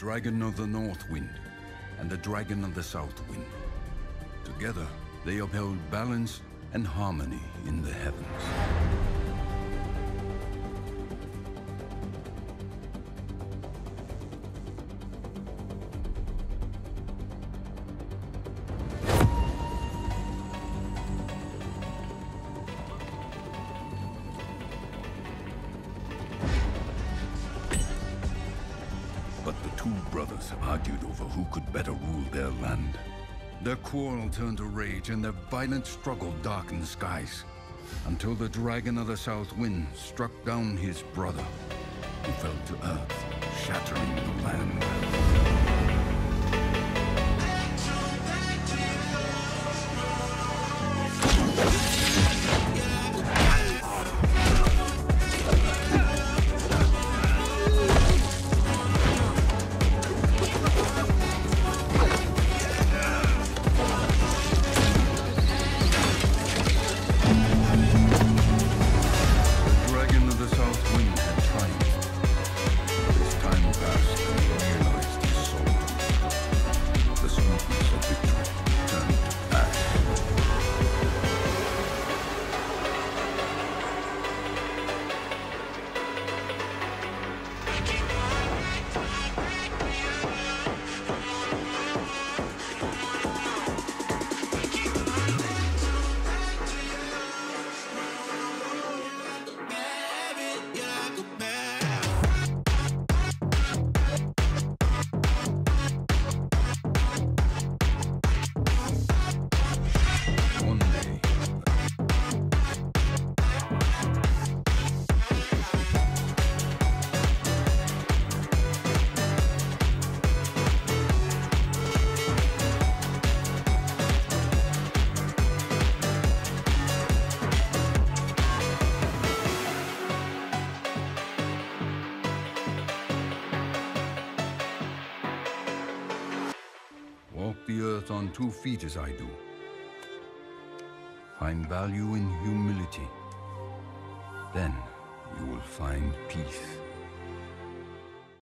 dragon of the north wind and the dragon of the south wind. Together, they upheld balance and harmony in the heavens. Two brothers argued over who could better rule their land. Their quarrel turned to rage, and their violent struggle darkened the skies. Until the Dragon of the South Wind struck down his brother, who fell to earth, shattering the land. The earth on two feet as I do. Find value in humility. Then you will find peace.